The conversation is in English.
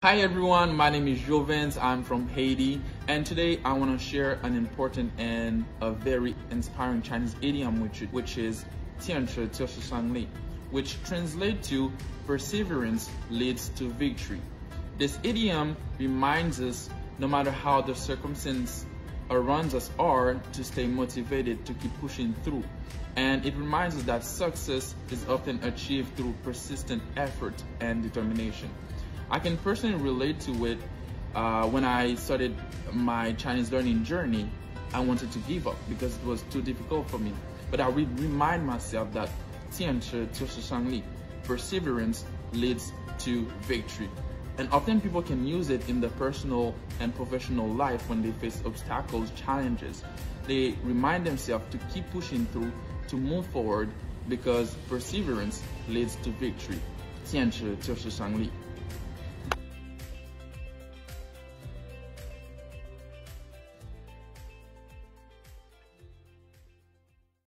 Hi everyone, my name is Jovens. I'm from Haiti, and today I want to share an important and a very inspiring Chinese idiom, which, which is 坚持就是胜利, which translates to perseverance leads to victory. This idiom reminds us, no matter how the circumstances around us are, to stay motivated to keep pushing through. And it reminds us that success is often achieved through persistent effort and determination. I can personally relate to it uh, when I started my Chinese learning journey. I wanted to give up because it was too difficult for me. But I would remind myself that 坚持就是胜利, perseverance leads to victory. And often people can use it in their personal and professional life when they face obstacles, challenges. They remind themselves to keep pushing through, to move forward, because perseverance leads to victory. 坚持就是胜利。